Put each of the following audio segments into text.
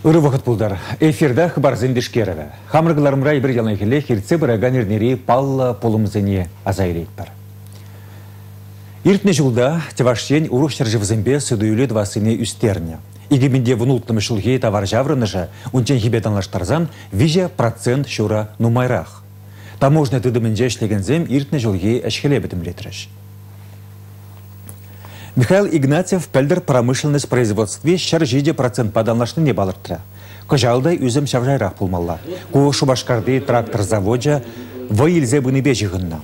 Үрі вақыт бұлдар. Эфирда хыбар зендешкеріві. Хамырғыларымра бір ялын келе херце біраган ернері палла полымызыне азайлейт бар. Иртне жылда Тевашен урух шаржывзымбе сүдуйлі двасыне үстерне. Игебінде вұнултым шылге товар жаврыныжа, унчен хибетанлаштарзан виже процент шура нумайрақ. Таможня тыдымынже зем иртне жылге әшхеле бітімлетіріш. Михаил Игнатьев пәлдір промышленность производстве шар жиде процент паданлашны не балыртыра. Кожалдай үзім шавжайрақ пулмалла. Ку шубашкарды трактор заводжа вайылзе бұныбе жығынна.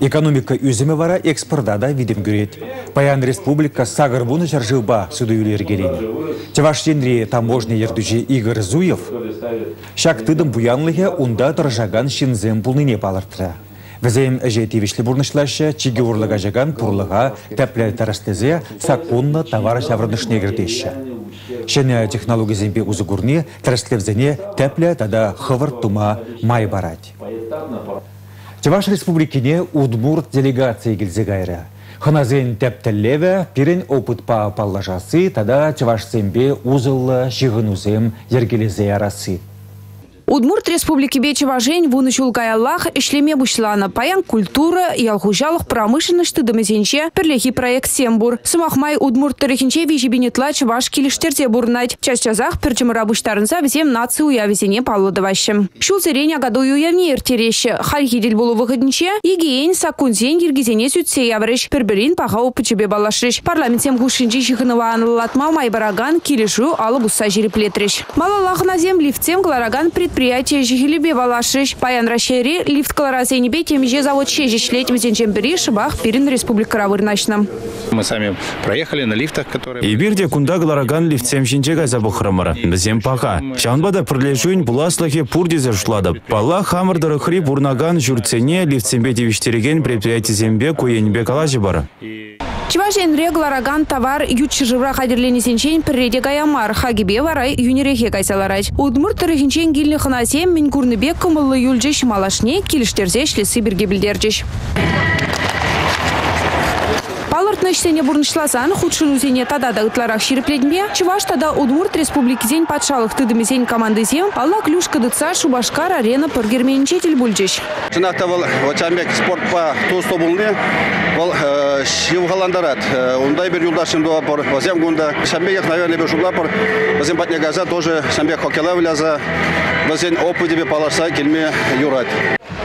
Экономика үзімі вара экспорда да видим көрет. Паян республика сағыр бұны жаржылба сүді үйлер келені. Чаваштенри таможня ердүжі Игорь Зуев шак тыдым буянлығы унда тұржаган шинзем пулныне балыртыра. Візем әже тивішлі бұрнышлашы, чиге ұрлыға жаган пұрлыға тәплі тарастезе сакунны товар шаврынышне кірдеші. Шәне технология зембе ұзығырны тарастлевзене тәплі тада хывыр тума май барад. Чаваш республикине Удмурт делегация келзе гайры. Хыназен тәптіллеві пирен опыт па паллажасы тада Чаваш зембе ұзылы жығынузем ергелезе арасы. Удмурт республики Бечеважень вунычул каяллах ишлеме бушлана паян культура и алхужалых промышленность тыдымызенче перлехи проект Сембур. Сумахмай Удмурт тарихинче вижибинетла чеваш килиштерте бурнать. Часть чазах перчемыра буштарынса взем нации уявизене паллыдыващем. Шул зерень агаду уявне иртереще. Хальхидил булу выходниче, игиен сакунзен ергизене сүтсе яврыш. Перберин паха опычебе балашрыш. Парламентем гушинчи шихынова анылатма майбараган килишу алы бусса жириплетрыш. Малалахна зем лифтсем глараган предприятие предприятие жихилебе валашиш паян рашери лифт колоразенебе темиже завод шежишлеть мзенчен бери шыбах пирин республика равырнашна. Мы сами проехали на лифтах, которые... И бирде кунда галараган лифтсем шинчега забухрамара. Бізем паха. Шанбада пірлешуін бұласлығы пурдезе жлады. Пала хамырдыры хри бурнаган жүрцене лифтсембе девиштереген предприятие зембе куенбе калажы бары. Чывашен реглараган товар ютчыжыра хадерленесенчен пірреде гаямар, хагибе варай юнереге кайсаларай. Удмурт тарихинчен гилні хынасем мен курныбек кымыллы юлжеш малашне киліштерзе шлесі бірге білдерджеш. Палыртны ішсене бұрнышласан, худшын үзене тада да ытларақ ширипледме, Чуваш тада Удмурт республики зен патшалық тыдымезен команды зем, алла клюш кыдыца Шубашкар арена пыргерменче тел бүлжеш. Жинақта бұл Вачамбек спорт па тусто бұлны, бұл шив ғаландарат. Ондай бір юлдашым дуа пор, возем гунда. Шамбек, наверное, бір шубла пор, возем патня газа, тоже Шамбек хокела вляза, возем опыдебе паларса келме юрат.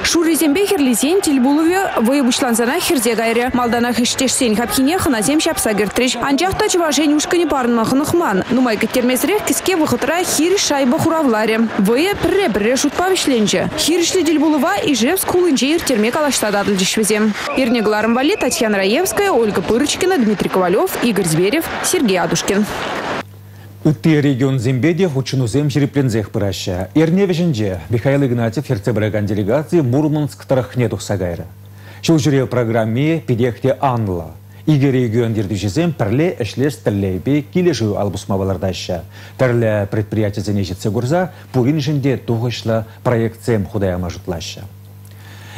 Шуризембе херлизен тилбулуве выебушланзана херзе гайре. Малдана хештешсен хапхине хыназем шапса гертриш. Анжақта чыважен ушкани парынма хынықман. Нумай кеттермезірек кіске вұқытыра хир шайба хуравларе. Вые пірре бірре шутпа вишленже. Хиршли дилбулува и жев скулынже иртерме калаштададыл жишвезем. Ирнегларым вали Татьяна Раевская, Ольга Пырочкина, Дмитрий Ковалев, Игорь Зверев, Сергей Адушкин. Үтті регион зембеде учынузем жереплензех пыраща. Эрневежінде Михаил Игнатьев ерцебіраган делегации Мурманск тарахне. Шыл жүре программе педехте анла. Иге регион дердежезем пірле әшлес тірлейбе кележу албусмавалардаща. Тірлі предприятие зене жетсе гурза, пурин жінде туғышлы проектсем худаяма жұтлаща.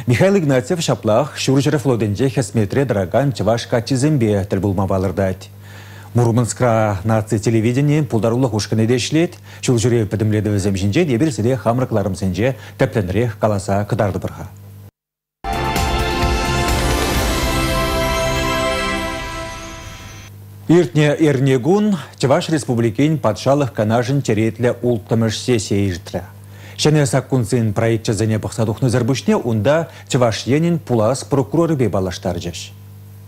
Михаил Игнатьев шаплах шур жүре флоденде хесметре драган чываш качизембе тіл булмавалырдать. Мурманскра нация телевидение пулдарулы хушканы дешлет, жүре пөдімледі өзім жинже, дебір сіде хамрықларым сенже тәптенірек қаласа кыдарды бірға. Иртне Эрнегун, Чаваш республикин патшалық канажын теретлі ултымыш сессия ежітірі. Шәне саккунсын проектча зәне бұқсадуқны зәрбүшне, онда енин пулас прокуроры жеш.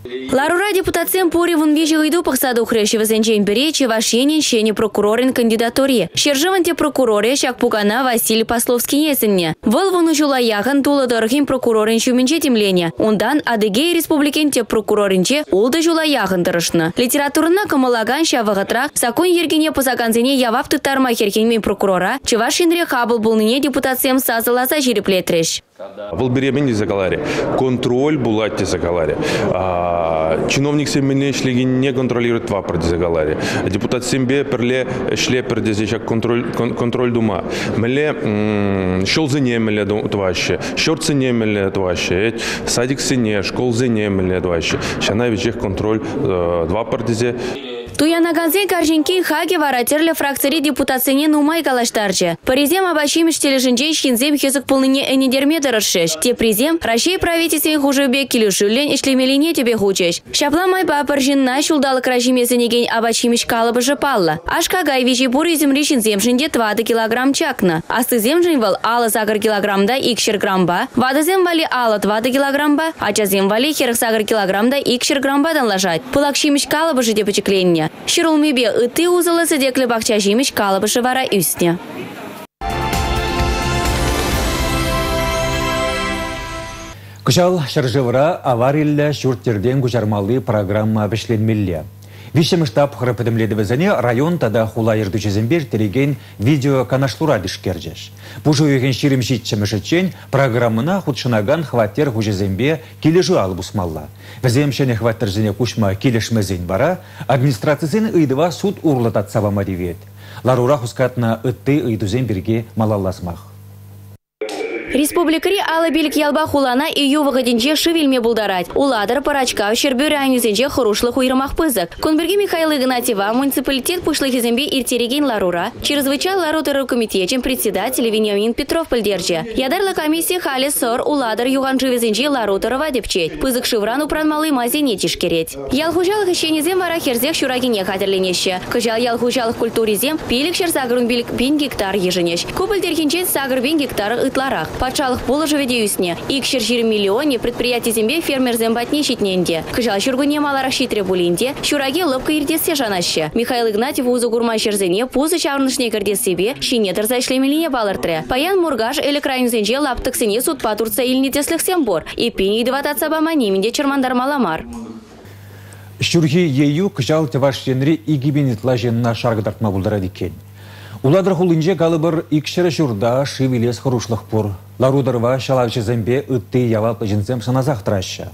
Ларура депутациям пори вон вежи уйду пахсаду хрещева зенчен беречи вашенин щене прокурорин кандидатуре. Шержаванте прокуроре шак пугана Василий Пословский есенне. Вол вон ужула яхан тула дорхин прокурорин шуменче темлене. Ундан Адыгей республикин те прокуроринче улды жула яхан дырышны. Литературына камалаган шавагатра сакон ергене позаганзене явап тытарма херхенмен прокурора чевашинре хабыл булныне депутациям сазыласа жиреплетреш. бұл беремен де контроль булать де загаларе чиновник сембене не контролирует два де загаларе депутат сембе перле шле перде зечак контроль контроль дума. Мле шел за ним мле тваще щорт за не мле тваще садик сине школ за ним мле тваще щана вечех контроль э, два пардезе Туянаганзе каржинки хаге варатерлі фракцияри депутацияне нумай калаштарчы. Паризем абачимеш тележинче шинзем хезік полныне энедерме дырышшеш. Те призем Рашей правительствен хужебе килюшулен ишлемелине тебе хучеш. Шапламай папар жинна шулдалық режимесенеген абачимеш калыбыжы палла. Ашка гай вижи буры земли шинзем жинде 20 килограмм чакна. Асты земжин вал алы сагыр килограммда икшер граммба. Вадызем вали алы 20 килограммба, ачазем вали херх сагыр килограммда икшер граммбадан лажать. Пылак шимеш калыбыжы деп почекленне. Шырулмебе ыты узылы сыдеклі бақча жемеш калыбышы вара үстіне. Кышал шаржывыра авариллі программа бішленмелі. Вишем штаб храпыдымледі візіне район тада хула ердучезімбер тереген видео канашлура дишкерджеш. Бұжу еген ширим житчімішічен программына худшынаган хваттер хужезембе кележу албусмалла. Віземшене хваттер жіне кушма келешмезен бара, администрациясын ыйдыва суд урлатат сабама девет. Ларура хускатна ытты ыйдузен бірге малалласмақ. Республикари алы билік ялба хулана и ювығыденже шывелме булдарать. Уладыр парачка шербюрі айнюзенже хурушлық уйрымақ пызык. Кунберге Михаил Игнатьева муниципалитет пушлыхизембе иртереген Ларура, чрезвычай Ларутыры комитетчен председатель Вениамин Петров пылдерже. Ядарлы комиссия хали сор уладыр юганжывезенже Ларутырова депчет. Пызык шывран упранмалы мазине тишкерет. Ялхужалық ишенезем вара херзех шурагине хатерленеше. Кыжал ялхужалық культуризем пилік шер сагрун билік бин гектар еженеш. Купыл терхинчен сагр бин гектар ытларах. Патшалық болы живеде үсіне. Икшер жирі миллионе предприятие зембе фермер зембатне шитненде. Кыжал шүргуне маларах шитре булинде, шураге лыпка ирдесе жанаще. Михаил Игнатьев узы гурман шерзене пузы чарнышне себе, шине тырза ишлемелине балыртре. Паян Мургаш элі крайнызенже лаптықсене суд патурца илнетеслік сембор. И пени идват сабама немінде чермандар маламар. Шүрхи ею кыжал тевашенри игибенетла женна шаргыдартма булдырады екен. Уладыр хулынже калыбыр икшірі журда шивилес хырушлық пұр. Ларудырва шалавчы зэмбе үтті явап жінзем саназақ трашы.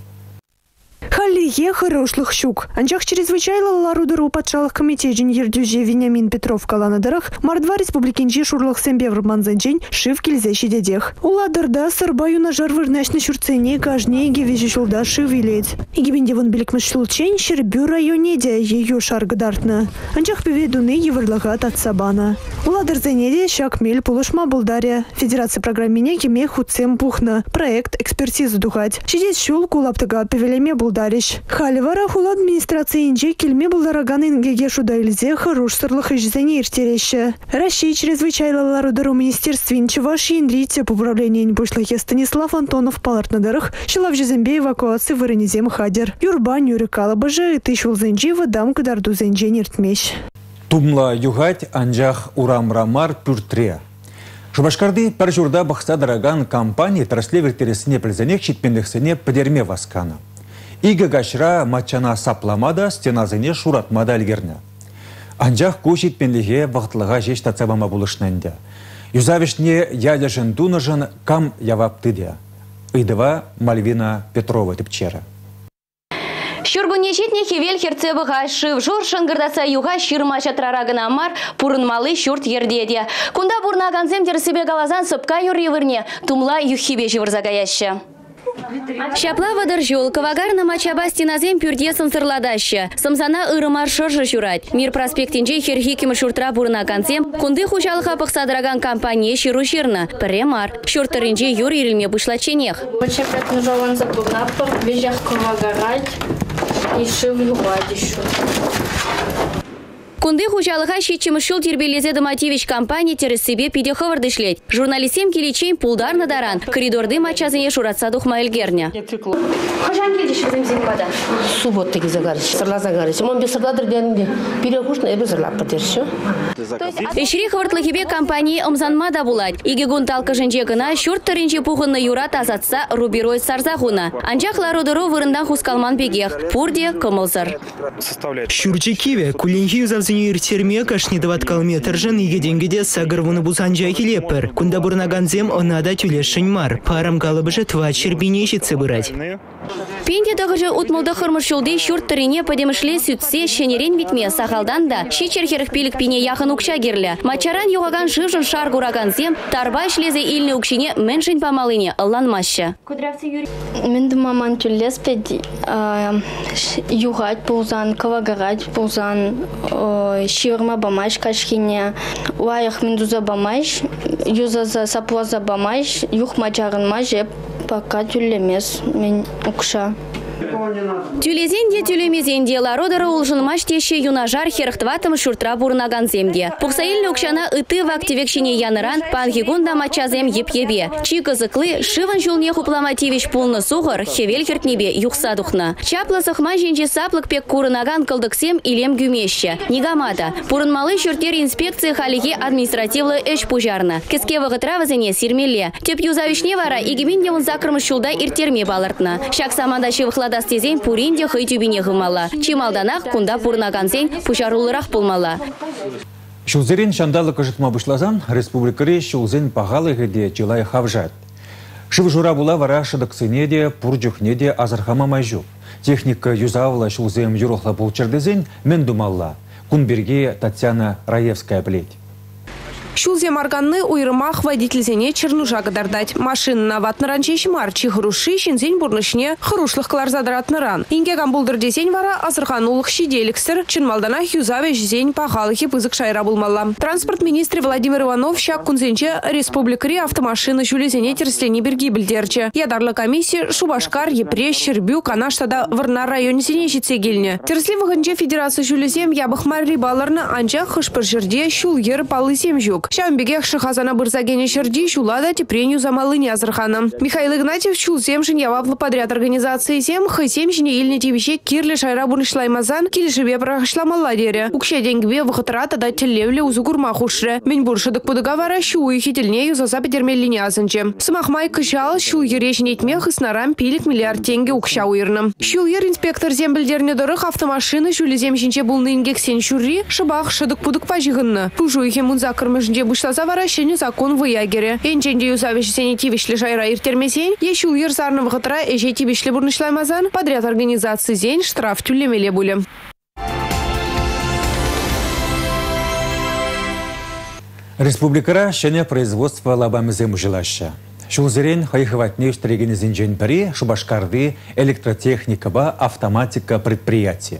Халлие хорошлых щук. Анчах чрезвычайлы ларудыру патшалық комитетжин ердюже Вениамин Петров каланадырах, мардва республикинчи шурлых сэмбевр манзанчен шив килзе шидедех. Уладырда сырбаю на жар вырнашны шурцене кажне гевежи шулда шив илет. Игибенде вон биликмыш шулчен шербю районе де ее шаргдартна. Анчах певедуны евырлага сабана. Уладыр зенеде шакмель пулышма булдаря. Федерация программине кеме хуцем пухна. Проект экспертизу духать. Шидес шул кулаптыга певелеме булдариш. Халивара хул администрация инже кельме булдараган ингеге шуда илзе хорош сырлых ижзене иртереща. Россия чрезвычайлылар удару министерствин Чуваш Индрите по управлению бушлахе Станислав Антонов палартнадарых шилав жезембе эвакуации в Иронизем хадер. Юрбан юрикала бажа и тысячу зенджи дам кадарду. Тумла югать анжах урамрамар пюртре. Шубашкарды пір журда бақса дыраган компания траслевер тересіне пілзенек шитпендіксіне підерме васкана. Игі гашра матчана сапламада стеназыне шуратмада әлгерні. Анжақ ку шитпенліге вақтылыға жеш тацабама бұлышнанды. Юзавишне ядяжын дунажын кам явапты де. Идыва Мальвина Петрова тіпчері. Шүрбунешетне хевел херцебыға шыв жор шыңғырдаса юға шырма шатрарагына мар пурынмалы шүрт ердеде. Кунда бурнаганзем терсібе галазан сыпка юревырне тумла юхибе живырзагаяшы. Шапла вадар жол, кавагарна мачаба стеназем пюрде. Самсана ырымар шыржы журать. Мир проспектинже херхиким шуртра бурна концем, кунды хужалыха пықсадыраган компания ширу ширна. Премар. Шуртаринже юр ирилме бушлаченех. Мачапет жолан запугнаппах, вежах кавагарать и шивлюгать еще. Кунды хужалыға шетчімі шул тербелезе Домативич компания тересібе пиде хывырды шлет. Журналистем келечейн пулдар даран, коридорды мачазыне шуратса духма элгерне. Хожан келдеш bizim зимбада. Суббота загарыш, сырла загарыш. Мон без сырладыр денде. Перекушна эбе сырлап бітер, все. Эшри хывыртлыхебе компания ымзанма да булать. Иге гунталка жінже гына шурт тырынче пухынны юрат азатса руберой сарзахуна. Анжақ ларудыру вырындан хускалман бегех. Пурде кымылзыр. Шурчи киве, кулинхи завзыне иртерме кашни дават калметр жын иге денгеде сагыр вуны бузанжа келепір. Кунда бурнаганзем онада тюлешін мар. Парам калыбыжы тва чербине житсе бырать. Пенде дағыжы утмылды хырмышылды шүрт тірене падемішле сүтсе шенерен битме сахалдан да шичер херікпелік пене яқын укша керлі. Мачаран юғаган шывжын шар гураган зем, тарба шлезе илне укшине мэншін памалыне ылланмашы. Мен маман түллес пед югать пулзан, кавагарать пулзан, шивырма бамаш кашхине, уаях мен дуза бамаш, юзаза сапуаза бамаш, юх мачарын мажеп, пока түллемес мен укша. Тюлезенде тюлемезенде лародары улжынмаш теші юнажар херхтватым шуртра бурнаган земде. Пуксаиль укшана ыты вактивекшине яныран панхигунда мачазем. Чи кызыклы шывын жулне хупламативич пулны суғыр хевел хертнебе юқса духна. Сықма женже саплык пек курынаган кылдыксем илем гюмеші. Нигамата. Пурынмалы шүртер инспекция халиге административлы эш пужарна. Кеске вағытра вазене сирмеле. Теп юзавишне вара шулда иртерме балыртна. Шак шывықлада стезен пуринде хый тюбине гымала. Чималданақ кунда пурнаганзен пушарулырақ пулмала. Шулзерин шандалы кыжытма бұшлазан, республикари шулзен пағалы геде жылай хавжат. Шыв жура була вара шыдықсыне де, пурджухне де азырхама майжу. Техника юзавла шулзем юрохла булчырдызен мен думалла. Кунберге Татьяна Раевская білет. Шулзе марганны уйрымах водительзене чернужа гадардать. Машинна ватныранче шмар чихруши шинзень бурнышне хырушлых клар задыратныран. Инге гамбулдыр десень вара азырхан улық шиделіксір чынмалдана хюзаве жзень пахалыхи пызык шайра булмалла. Транспорт министр Владимир Иванов шак кунзенче республикари автомашины шулезене терслени берги білдерче. Ядарлы комиссия Шубашкар, Епре, Щербю, Канаштада варна районе сене житсегелне. Терсли вғынче федерация шулезем ябықмар рибаларны анча хышпыр жерде шул ер палы семжук. Шамбегех шахазана бырзагене шерди шулада тепреню замалыне азырхана. Михаил Игнатьев чул земшин яваплы подряд организации зем хы семшине ильне тибище кирле шайра бурнышлаймазан килишеве прахашламалла дере. Укше денгбе вахытра тада телевле узу гурма хушре. Мен буршыдык пудыга вара шу хительне юзаза петермеллине азынче. Сымахмай кышал шул ерешин етмех снарам пилик миллиард тенге укша уйрным. Шул ер инспектор зембілдерне дырых автомашины шулі земшинче булны ингексен шурри шыбах шыдык пудык пажығынны. Пужуйхе мунза кырмышынче бұшласа вара шені закон выягере. Энченде юзавиш сене тивишлі жайра иртермесен, ешул ер сарны вғытра эже тивишлі бурнышлаймазан подряд организации зен штраф тюлемеле буле. Республикара шене производство лабамызем жилаща. Шулзерен хайхыватне штреген зинжен піре Шубашкарды электротехникаба автоматика предприятия.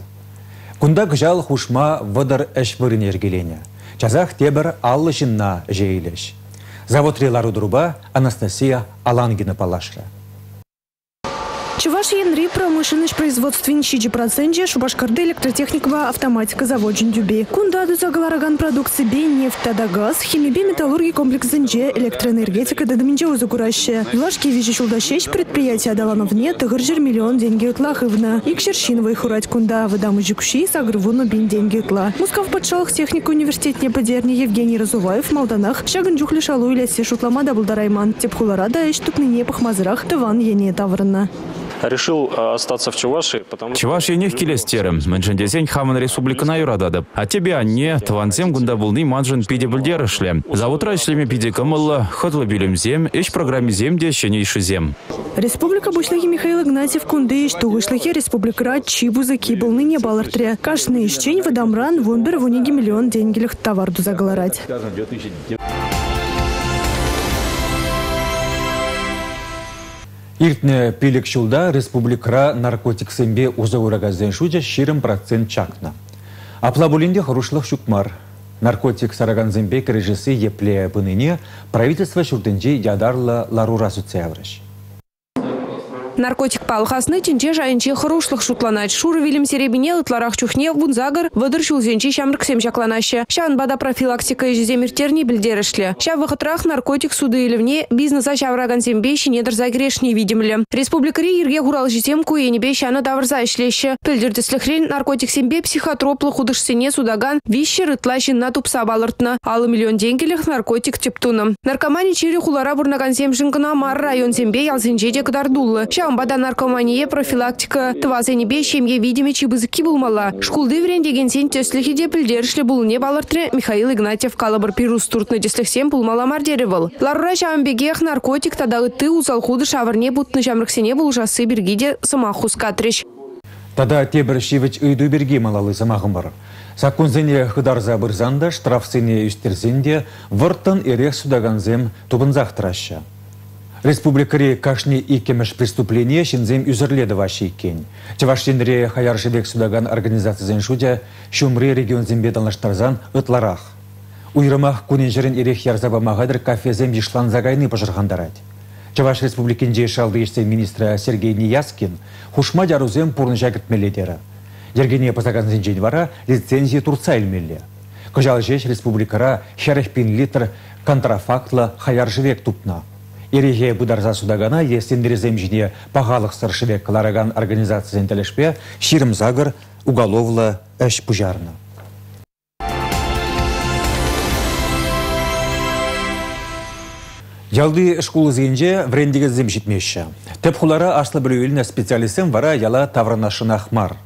Кунда гжал хушма вадар әшвырын ергелене. Чазах тебір аллы жинна жейлеш. Завод Анастасия Алангина палашра. Чуваш Янри промышленность производствен щиджи проценте Шубашкарды электротехникова автоматика завод Дюби. Кундаду загалараган продукции бе нефть тада газ, химибе металлургии комплекс зенже, электроэнергетика да доминже узакураща. Влашки вижу шулдащещ предприятия далановне тыгыржир миллион деньги утлахывна. И к Щершиновой хурать кунда выдам жукши сагрвуну бин деньги утла. Мускав подшалых техника университет не подерни Евгений Разуваев, Малданах, шаган жухли шалу или сешутлама даблдарайман. Тепхуларада и штукныне пахмазырах, тыван ене таврна решил остаться в Чувашии, потому что... Чувашия не терем. Меншендесень хаман республикана юрадады. А тебе не твансем гунда булны манжын пиде бүлдер ішлем. Завутра ішлеме пиде кымылы, хытлы зем, иш программе земде шенейші зем. Республика Бушлахи Михаил Игнатьев кунды иш тугышлахи республикара чибузаки булны не балартре. Кашны ишчень выдамран вон в униги миллион деньгелих товарду загаларать. Иртне пилік шулда республикра наркотик сэмбе уза урагазен шуджа ширым процент чакна. Апла булинде хорошлық шукмар. Наркотик сараган зембе режисы епле пыныне правительство шурденже ядарлы ларура суцеврыш. Наркотик палхасны тинче жайынче хырушлық шутланать. Шуры вилим серебине ытларах чухне вунзагар выдыр шулзенче шамрыксем жакланаще. Шан бада профилактика жеземиртерни билдерешле. Ша выхытрах наркотик суды илевне бизнеса шавраган зембе недр загрешни видимле. Республикари ирге хурал житем куенебе шана давырза ишлеще. Пілдердісліхрен наркотик сембе психотроплы худышсене судаган вище рытла жинна тупса балыртна. Алы миллион денгелех наркотик тептуным. Наркомани чере хулара бурнаган земшин мар район зембе ялзенже де кдардулы. Ша шамбада наркомания профилактика твазенебе шемге видиме чибызыки булмала. Шкулды врен сен төслихи де білдершлі булне балыртры Михаил Игнатьев калабыр пирус туртны деслихсен булмала мардеревыл. Ларура шамбегех наркотик тадагы ты узал худы шавырне бутны жамрыксене булжасы биргиде сымахус катрыш. Тада тебір шивіч үйді берге малалы замағым бар. Сакунзене хыдарза бұрзанда штрафсене үстерзенде вұрттан ерек судаганзем тубынзақтыраща. Республикари кашни икемеш преступление шинзем үзірледі ваши иккен. Чеваштенре хаяр жебек судаган организациясен шудя шумре регион зембе далаштарзан ытларах. Уйрымах кунен ерех ярзаба мағадыр кафезем ешлан загайны пожырғандарад. Чаваш республикинде шалды ешсен министра Сергей Нияскин хушма жарузем пурны жагыртмеледері. Ергене пазаганзен жен вара лицензия турца илмелі. Кыжал жеш республикара херехпин литр контрафактла хаяр живек тупна. Ереге бұдарза судагана естендерезем жіне пағалық сыршывек калараган организациясен тәлешпе ширым загыр уголовла әш пужарны. Ялды школы зейінже врендегі зем жетмеші. Тәп хулара ашлы білуіліне специалистен вара яла тавранашын ахмар.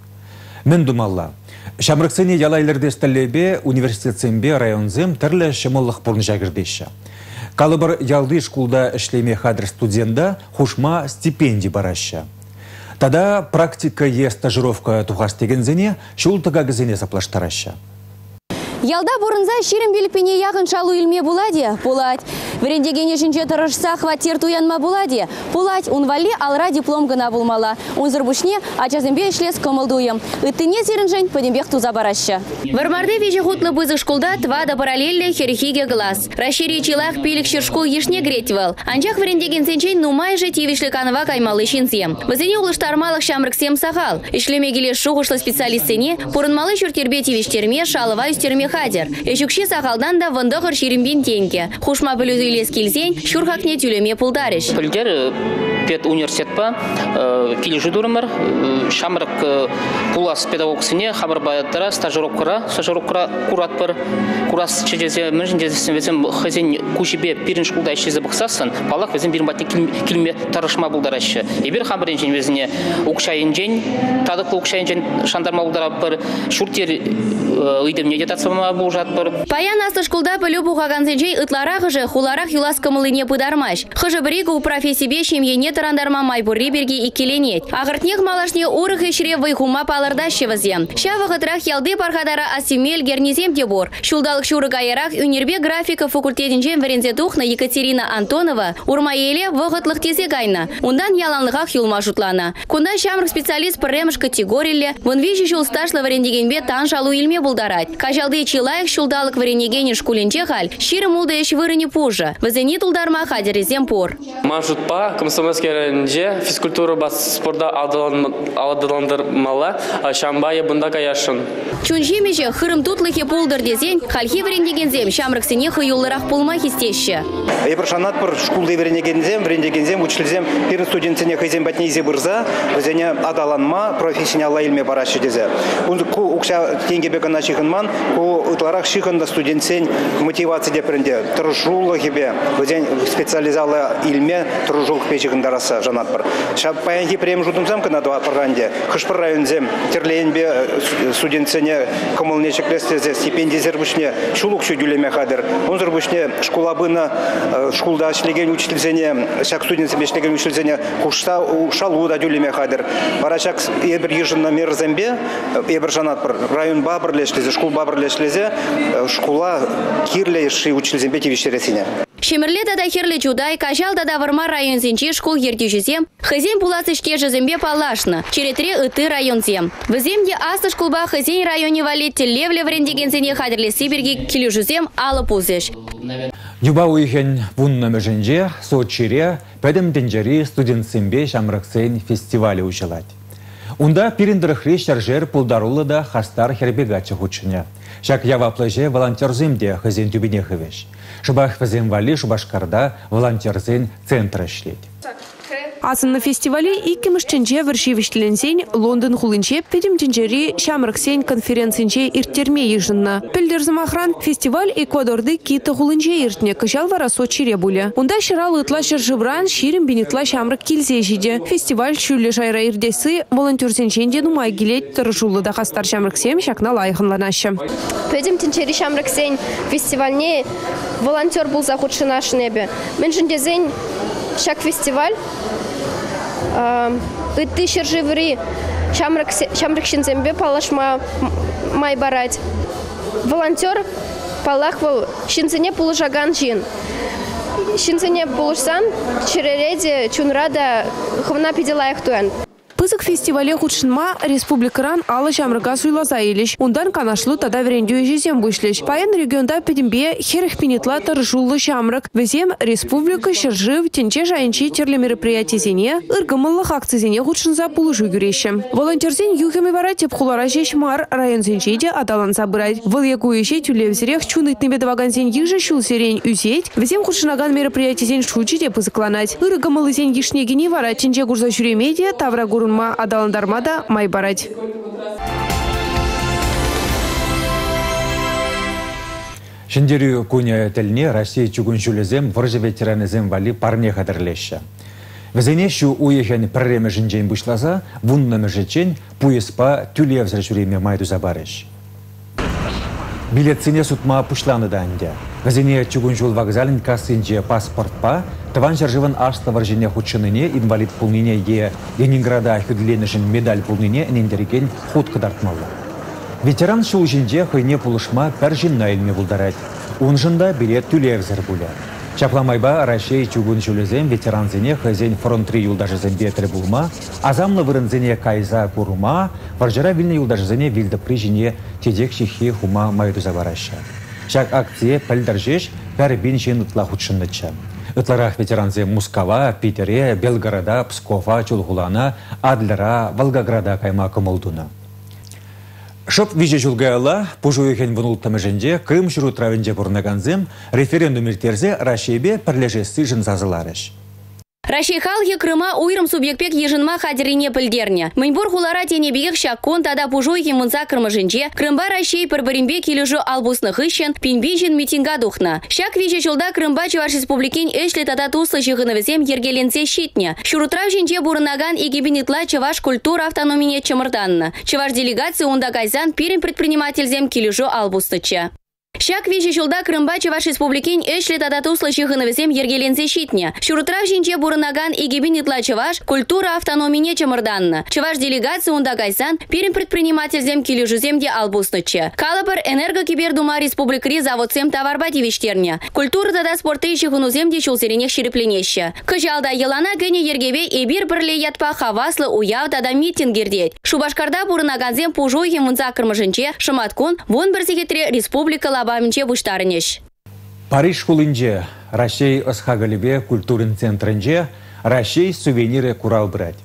Мен думалла. Шамрыксыне ялайлерде стәллебе университетсенбе районзем тірлі шымыллық бұрын жагірдеші. Калыбыр ялды шкулда ішлеме хадр студента хушма стипендий бараща. Тада практика е стажировка тухаш тегензене шултыга гізене заплаштараща. Ялда бұрынза шерім белпене яғын шалу илме буладе, булать. Верендегене жінче тұрышса хватир туянма буладе, булать. Унвали алра диплом гына булмала. Унзыр бушне ачазымбе ішлес комылдуем. Үттіне зерінжен подембек туза бараща. Вармарды вежі хутлы бызы шкулда твада параллельле херихиге глаз. Расшири чилах пилік шершкул ешне гретвал. Анчах верендеген сенчен нумай же тивишлі канва каймалы шинсем. Вазыне улыштармалық шамрыксем сахал. Ишлемегеле шуғышлы специалистыне, пурынмалы шүртербе тивиштерме, шалыва үстерме хадер. Эшукши сахалдан да вындығыр шеримбен тенке. Хушма білізу илес келсен, шурхакне тюлеме пулдарыш. Пілдер э, пет университет па, э, дұрымыр, э, шамрық пулас педагогсыне хабар баяттара стажировкара, стажировкара курат бір, курас чедезе мүржін дезесін везен хазен кушибе пирин шкулда ішезе бұқсасын, палақ везен бірін батне килме тарышма бұлдарашы. Ебір хабарен жен везіне укшайын жен, тадықлы укшайын жен шандарма бұлдара бір шуртер үйдемне детацияма ма жатпыр. Паян асты шкулда пілі бұғаған зенжей ытларақ же хуларақ юлас кымылыне пыдармаш. Хыжы бірегі у профессибе шемьене тарандарма майбурри берге икеленет. Ағыртнех малашне урых ешре вайхума палырдащевызем. Шавы ғытрах ялды пархадара асимел гернизем дебор. Шулдалық шуры гайырақ үнербе графика факультетінжен варензетух на Екатерина Антонова урмаеле вғытлық тезе гайна. Ундан яланлығақ юлма жұтлана. Кундан шамрық специалист пірремш категорийле, вон вижі шул сташлы варендегенбе тан жалу илме булдарать. Кажалды чилайық шулдалық варенегені шкулінче хал, ширы мулда еш вырыне пужа. Вазени тулдарма хадерезем пор. Маршрутпа комсомольский районже физкультура бас спорда алдыландырмала, шамбайы бұнда каяшын. Чунжемеже хырым тутлыхе пулдыр дезен, халхи варенегензем шамрықсыне хыюлырақ пулма хистеші. Епір шанат бір шкулды варенегензем, варенегензем, училзем, пирін студентсіне хызен батнезе бұрза, өзене адаланма профессионалла илме барашы дезе. Укша тенгебе гана чихынман, ку ытларах чихында студентсен мотивация депренде. Тұржулы хебе, өзен специализалы илме тұржулық печігіндарасы жанат бір. Шап паянхи прем жудымсам кына два парранде. Хышпыр районзем терлейінбе студентсене комылне чеклестезе стипендия зербушне шулук шүдюлеме хадыр. Он зербушне школабына школда шлеген учительзене, шак студентсеме шлеген учительзене кушта шалуда дюлеме хадыр. Барачак ебір ежынна мерзембе, ебір жанат бір район бабыр лешлезе, школ лешлезе, школа кирле ши учительзембе тивиштересине. Шемерле дада херле чудай, кажал дада варма район зенчи школ ертюжезем, хазин пулацышке жезембе палашна, черетре ыты районзем. Віземде асты школба хазин районе валет телевле врендегензене хадерле сиберги килюжезем алы пузеш. Юба уйхен вунна меженже, сочире, пәдім денжери студентсембе шамрықсен фестивалі учылать. Унда пиріндіріхрі шаржер пулдарулы да хастар хербегачы хучыне. Шак ява плеже волонтерземде хызен түбіне хывеш. Шыбах вали шубашкарда волонтерзен центр ішлет. Асынны фестивале иккемішченче віршивіштіленсен Лондон хулынче педемченчери шамрыксен конференцинче ирттерме ежынна. Пілдерзімахран фестиваль Эквадорды киті хулынче иртне кыжал варасо чире буле. Унда шырал ытла шыржыбран ширим бинитла шамрык килзе жиде. Фестиваль шүлі жайра ирдесі волонтерсенчен де нумай гилет тұржулы да хастар шамрыксем шакна лайхынланашы. Педемченчери шамрыксен фестивальне волонтер был захудший наш небе. Мен жіндезен шак фестиваль. Ытты шерживри шамрык шинзембе палашма май барать. Волонтер палах был шинзене пулыжаган жин. Шинзене пулышсан черереде чунрада хвна пиделаях туэн. Пызык фестивале худшынма республикаран алы жамрыга суйлаза елеш. Ундан канашлы тада верендю ежезем вышлеш. Паян регионда педембе херых пинетла таржулы жамрык. Везем республика шыржыв тенче жайынчи терле мероприятие зене, ыргымыллых акцизене худшынза пулыжу юреше. Волонтерзен юхеми вара теп хулара жеш мар район зенчеде адалан забырать. Выл якуеше тюлевзерех чунытны бедваган зен ежи шул серень үзеть. Везем худшынаган мероприятие зен шучи деп пызыкланать. Ыргымылы зен ешнегини вара тенче гурза жүремеде тавра гурун ма адаландарма да май барать. Шендерю куня тіліне Россия чугун жүлізем выржы ветеранызем вали парне қадырлеші. Візене шу уехен пірреме жінжен бұшлаза, вуннамы жечен пуеспа түлевзір жүреме майду забарыш. Билетсіне сутма пушланы да әнде. Візене чугун жул вокзалін кассинже паспортпа, Тыван жаржыван ашты варжине худшыныне инвалид пулнине е Ленинграда хүдленішін медаль пулнине әнендерген худ қыдартмалы. Ветеран шул жинже хыйне пулышма пәр жинна булдарать. Он жында билет түлевзір бұлі. Чапламайба Рашей чугун жүлізен ветеран зене хызен фронтри юлдажызен бетірі булма, азамлы вырынзене кайза курма, варжара вильны юлдажызене вилді прижине тедек шихи хума майдуза бараша. Шак акция пәлдіржеш пәр бин жин ұтла худшынныча. Ытларах ветеранзе Мускава, Питере, Белгорода, Пскова, Чулгулана, Адлера, Волгограда кайма кымылдуна. Шып виже жылгайла, пужуйхен вынул тамыженде, кым жүру травенде бұрнаганзем, референдум иртерзе Рашебе пірлежесі жын зазыларыш. Рашей халхи Крыма уйрым субъектпек ежынма хадерине пілдерне. Мінбур хулара тенебегек шаккон тада пужойхи Крымыжынче, Крымба Рашей пірбірімбе кележу албусны хыщен, пинбежін митинга духна. Шак виче жылда Крымба Чуваш республикин эшле тада туслы жығынывізем ергеленсе щитне. Шурутрав бурынаган егибинитла Чуваш культура автономине чымырданны. Чуваш делегация унда кайзан пирин предпринимательзем кележу албустыча. Шак вещи жылда Крымба Чуваш республикин эшле татату слышихынывесем ергеленсе щитне. Шурутрав жинче бурынаган игибин итла Чуваш культура автономине чымырданны. Чуваш делегация унда кайсан пирин предпринимательзем килюжузем де албуснычы. Калапыр энергокибердума республикри заводсем товарба девиштерне. Культура тада спорты ищихынузем де чулсеренех ширепленеще. Кыжалда елана гене ергеве эбир бірле ятпа хаваслы уяв тада митингердет. Шубашкарда бурынаганзем пужуйхи мунца кырмышынче шыматкун вон бір секретаре лабамче буштарынеш. Париж кулынже, Рашей Осхагалебе культурын центрінже, Рашей сувениры курал брать.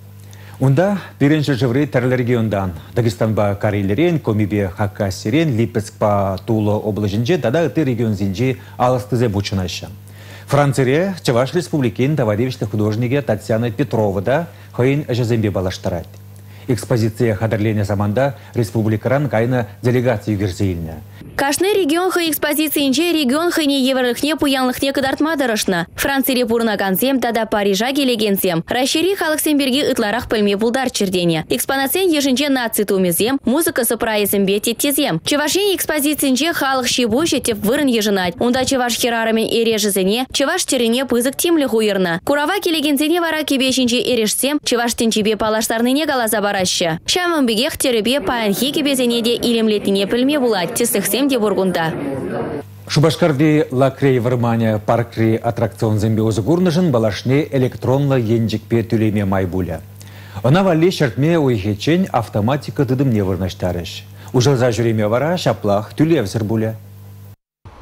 Унда пиренші живры тәрлі региондан, Дагестанба Карелерен, Комибе Хакасерен, Липецкпа Тулы облажынже, дада ыты регион зинже алыстызе бучынашы. Францияре Чаваш Республикин давадевичті художнике Татьяна Петрова да хойын жазембе балаштарать. Экспозиция хадырлене заманда республикаран кайна делегация югерзейліне. Кашны регион хы экспозициинче регион хыне еврлыхне пуянлыхне кыдартма дырышны. Франция пурна концем тада Парижа келегенсем. Рашери халықсемберге ытларах пөлме булдар чердене. Экспонациен ежінче наци тумезем, музыка сыпрайызымбе теттезем. Чевашен экспозициинче халық шибу жетеп вырын ежынать. Унда чеваш херарымен эрежізіне, чеваш терене пызык тимлі хуйырна. Курава келегенсене вара кебешінче эрешсем, чеваш тенчебе палаштарныне галаза барашы. Шамын бігех теребе паянхи кебезене де илемлетіне пілме булат, тесіхсем де бургунда. Шубашкарди лакрей вармания паркри аттракцион зембеозы гурнышын балашне электронлы енжікпе түлеме майбуля. Она валли шартме уйхечен автоматика дыдымне вырнаштарыш. Ужылза жүреме вара шаплах түлевзір буля.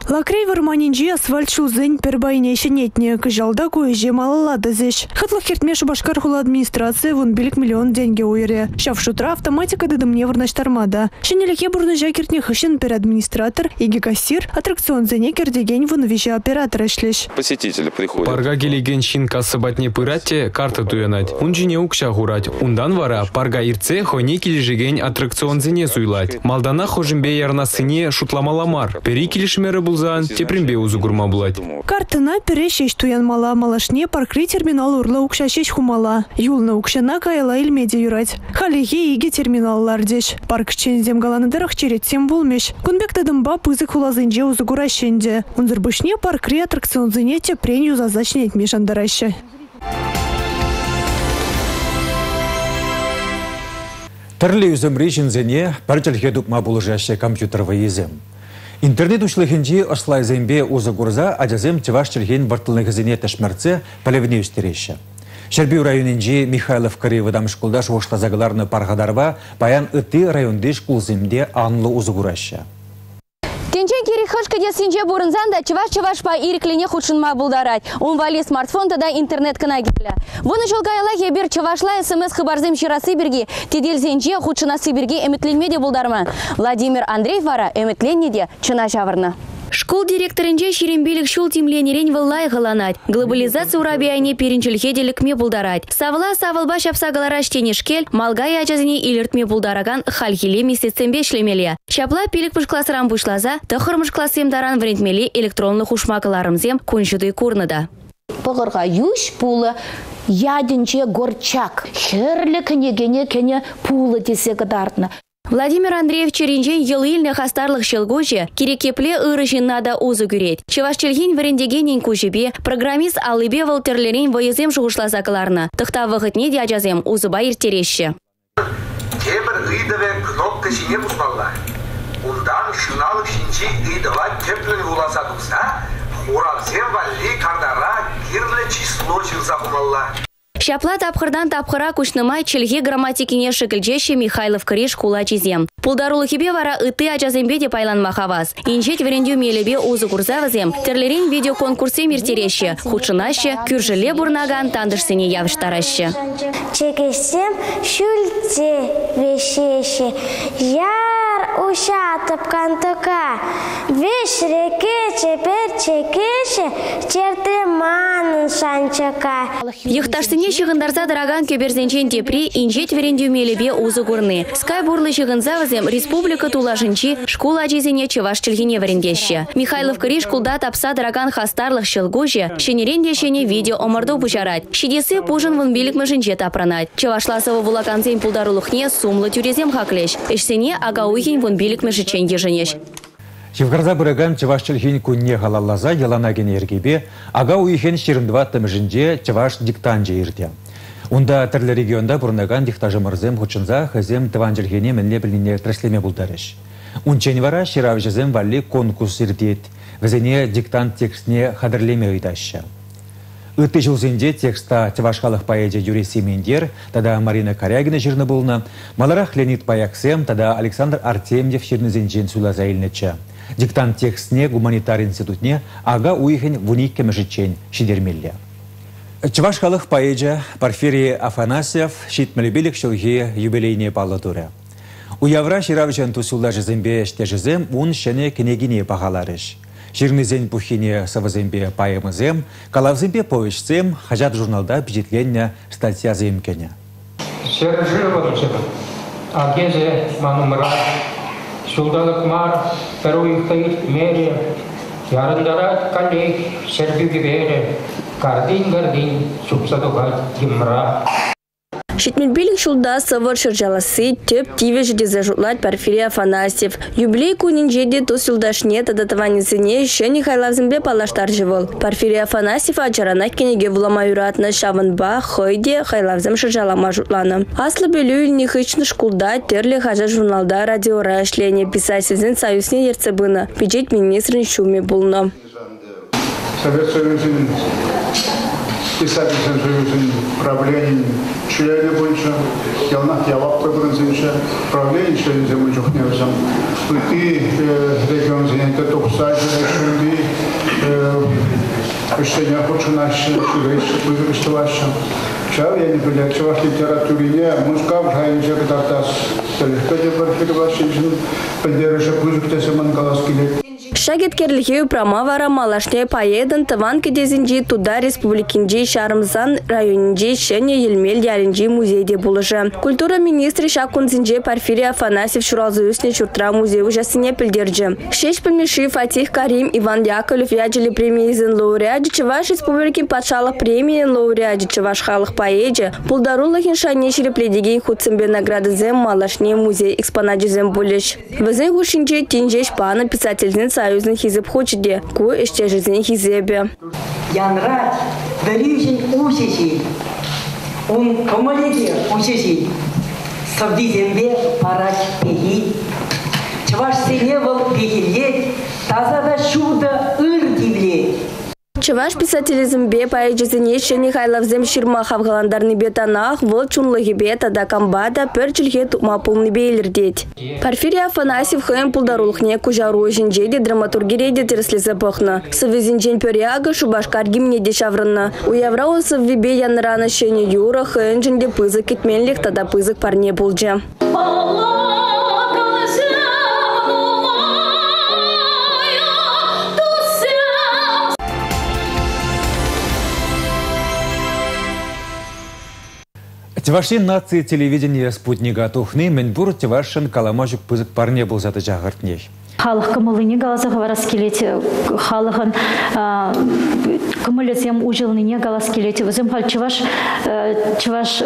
Лакрей варманинжи асфальт шулзень пербайне шенетне кыжалда куеже малалады зеш. Хула администрация вон билик миллион деньги уйре. Шав шутра автоматика дедымне варнаштармада. Шенелеке бурныжа кертне хышын пер администратор, иги кассир, аттракцион зене кердеген вон виже оператор эшлеш. Посетители приходят. Парга келеген шин кассы батне пыратте карта туянать. Унжине укша гурать. Ундан вара парга ирце хоне кележеген аттракцион зене суйлать. Малдана хожимбе ярна сыне шутламаламар. Пери келешмері булзан тепримбе узу гурма булать. Картына туян мала малашне паркри терминал урла укша шеш хумала. Юлна укшана кайла илмеде юрать. Халеге иге терминаллар деш. Парк чензем галаныдырах черетсем булмеш. Кунбек тадымба пызык хулазынже узу гуращенде. Унзырбышне паркри аттракцион зене тепрен юзазачне етмеш андараще. Тірлі үзімрі жінзене пәрчілге дұпма бұлыжашы компьютер езем. Интернет ушлығынжи ұшлай зембе ұзы ғұрза ажазем тиваш чілген вартылны ғызіне тәшмәрце пәлевіне үстереші. Шербеу районинжи Михайлов Кырыевы дамышкулдаш ошлазағыларны парғадарба баян ыты райондеш кулземде анлы ұзы ғырашы. Де синче бурынзан да чываш-чываш па ириклине худшынма. Он вали смартфон да интернет кына гипля. Вон еще гайла ебер чывашла смс хабарзем шира сибирги, тедел синче худшына сибирги эметленмеде булдарма. Владимир Андреев вара эметленнеде чына жавырна. Школ директорынче ширембелік шул тимленерен выллай ғыланат. Глобализация урабияне перенчілхеделік ме бұлдарать. Савла савылба шапсагалара штенешкел, малгай ачазыне илертме бұлдараган халхиле месецембе шлемеле. Шапла пилік пышкласыран бұшлаза, тұхырмыш классем даран врентмеле электронлы хушмакаларымзем күншуды курныда. Бұғырға юш пулы ядінче горчак. Херлі кінегене кене пулы десе гыдартны. Владимир Андреев Черенжен елыльны хастарлық шелгожи керекепле ыры нада узы күрет. Чевашчелхин варендегенен кужебе, программист алыбе волтерлерен воезем жуғышлазақыларны. Тұқта вғытне диажазем узы байыр тереші. Темір ыйдыве кнопка шине бұзмалла. Ундан шыналық шинчи ыйдыва теплін уласа тұқса, Уранзем валли кардара кирлі число жырза бұмалла. Шапла тапқырдан тапқыра күшнымай чілге грамматикине шекілжеші Михайлов Криш кула чизем. Пулдарулы вара ыты ачазембе де пайланма хавас. Инжет верендю мелебе узы курзавызем, терлерин видеоконкурсе миртереші, худшынашы, күржіле бурнаган тандышсыне явыштарашы. Чекесем шүлте вешеші, яр ушатып кантыка, веш реке чепер чекеші, черте манын шанчака. Шығындарза дыраган көберзенчен тепри инжет верендю мелебе узы курны. Скай бурлы шығынзавызем республика тулашынчи школа ажизене чеваш чілгене варендеші. Михайлов Кыриш кулда тапса дыраган хастарлық шылгужи, шенерендешене видео омырду бужарать. Шидесі пужын вон билік mëжынче тапранать. Чевашласовы вулаканзен пулдарулықне сумлы тюрезем хаклеш. Эшсене агауихин вон билік mëжычен еженеш. Шевгарза бұраган Чаваш чілхен күнне халаллаза еланаген ергебе, ага уйхен шеріндва тымжынже Чаваш диктанже ерде. Унда түрлі регионда бұрнаган диктажы мұрзем хұчынза хызем тыван жылхене мінле біліне тірслеме бұлдарыш. Унчен вара ширав жызем валли конкурс ердет, візене диктант текстіне хадырлеме ұйдашы. Үтті жылзенде текста Тевашқалық поэзия Юрий Семендер, тада Марина Корягина жирны болны, Маларах Леонид Паяксем, тада Александр Артемьев жирнызенжен суйлаза илнечі. Диктант текстіне гуманитар институтне ага уйхен вуник кемежичен шидермелле. Чывашқалық поэзия Порфирий Афанасьев шитмелебелік шылге юбилейне палатуры. Уявра ширавжан тусулда жызембе ште жызем ун шене кенегине бағаларыш. Жирнызен пухине савызембе пайымызем, калавзембе повещсем хажат журналда бюджетленне статья земкене. Шержировать агезе манумра Şuldalıkmar, feruy kayıt meri, yarındara kalli, serbi giberi, kardin gardin, subsadukat gimra. Шитмелбилик шулда савар шыржаласы төп тиве жедезе жутлать Порфирий Афанасьев. Юбилей кунин жеде тус юлдашне тадатаванисыне шені хайлавзымбе палаштар живол. Порфирий Афанасьев ачарана кенеге вулама юратны шавынба хойде хайлавзым шыржалама жутланы. Аслы белю илни хычны шкулда терлі хажа журналда радиора эшлене писательзен союзне ерцебына. Бюджет министрін шуме булны. Совет Союзын Писательский союзын правление члені бойынша, ялнақ ялап көбірінсенше правление члені земі жүхневсам. Үті регион зенеті тоқса жүрекшінде үштене хочунашы, шүрейші, бұйырыштывашы. Чав, я не білек, чаваш литературине, музыкав жайынша кітаптас. Төлікпеде бір фирвашын, білдеріші бұйырыктесі мангалас келеді. Шагеткерлихею прамавара малашне паедын тыван кедезинжи туда республикинжи шарымзан районинжи шене елмел ялинжи музейде булыжы. Культура министрі шакунзинже Порфирий Афанасьев шуралзы чуртра музей ужасыне пілдерджі. Шеш пілмеши Фатих Карим Иван Яковлев яджили премии изын лауреаджи Чеваш республики патшалық премии лауреаджи Чеваш халық поэджи. Пулдарулахин шанешили пледеген хуцымбе награды зем малашне музей экспонаджи зем булыш. Візен хушинже тинжеш пана писательзин союзный хизеп хочеде, ку іште жизнь хизебе. Янрать, дарижин усиси, он комоледе усиси, савди зембе парач пеги. Чваш сеневал пегилет, тазада шуда ыр. Чываш писателизмбе поэзиясыне шені хайлавзем ширма хавгаландарны бетанах вол чунлығы бета да камбада пөр жилге тума пулны бейлердет. Порфирий Афанасьев хэм пулдарулхне кужару жинжеде драматургиреде терслезе пөхна. Сывызинжен пөряга шубашкар гимне де шаврынна. Уявра он сыввибе янрана шені юра хэн жинде пызык кетменлих тада пызык парне пулджа. Тивашин нации телевидения спутника тухны менбур тивашин каламажук пызык парне был заты. халық кымылыне галаса хаварас келете халығын кымылесем ужылныне галас келете өзім хал чываш чываш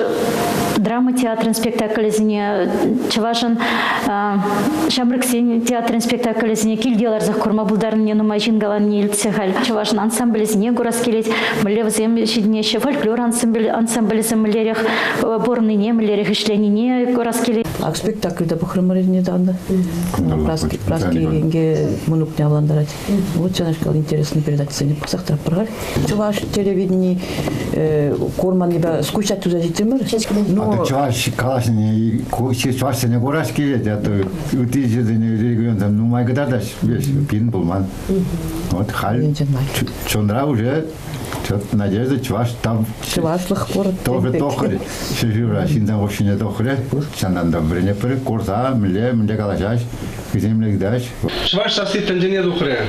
драма театрын спектаклезіне чывашын шамрыксен театрын спектаклезіне килделар курма булдарыне нумайжин галан нелтсе хал чывашын ансамблезіне гурас келет міле взем шиднеше фольклор ансамблезі мілерех борныне мілерех ишленине гурас келет ак спектакльда бухрымырыне данда праски праски Ге мунук не авландарать. Вот что сказал интересная передача сегодня по сахтар прогар. Чуваш телевидение корман либо скучать туда житимер. Но чуваш калашни чуваш не гораш килет, а то утижедение регион там ну май гададаш весь пин булман. Вот хал. Чондра уже надежда чуваш там. Чувашлых порт. Тоже тохры. Шижура шинзан общине тохры. Чандан да брене пре корса мле мле калашаш. Гиземлек даш. Шваш сасы тенжене духре.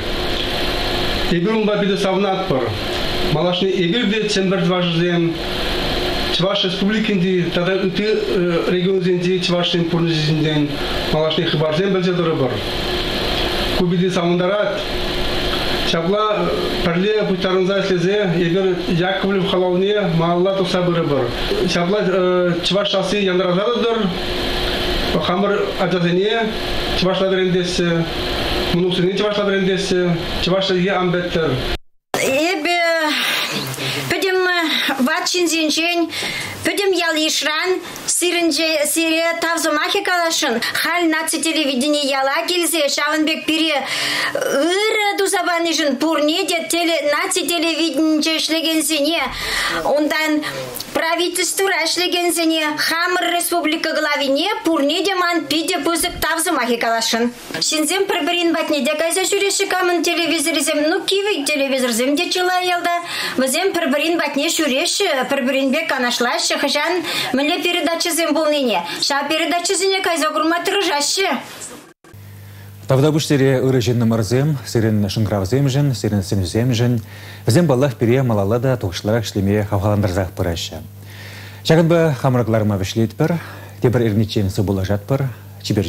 Эбирун ба биде савнат пар. Малашны эбирде чембер дважзем. Чваш республикинди тада үти регионзенди чвашын пурнизинден малашны хибарзем белже доры бар. Кубиди савндарат. Чабла парле путарынза слезе егер Яковлев халауне малла туса быры бар. Чабла чваш сасы яндаразадыдыр. Хамыр ажазене чвашладыр эндесі, мұнусыне чвашладыр эндесі, чвашладыр амбеттер. Эбе, пөдім ватчин зинжен, пөдім ял ишран, сиринже сире тавзумахи калашын, хал наци телевидение яла келзе, шавынбек пире, ыры дузабанышын пурнеде теле, наци телевидение шлегенсене, ондан правительство эшлегенсене, хамыр республика главине, пурнеде ман пиде пузык тавзумахи калашын. Шинзем приберин батнеде кайза шуреші камын телевизоризем, ну кивик телевизорзем де чыла елда, візем приберин батне шуреші, приберин бек анашлашы, хыжан міле передачызем бұл нене. Ша передачызене кайза гурматыры жашы. Тавда буш сире ыры жинны мырзем, сирен шыңгравзем жин, сирен сенузем жин, візем баллах пире малала да тоғышларақ шлеме хавхаландырзақ пыраща. Шагын бы хамырыкларыма вішлет бір, тебір ирничен сыбула жат бір, чибер.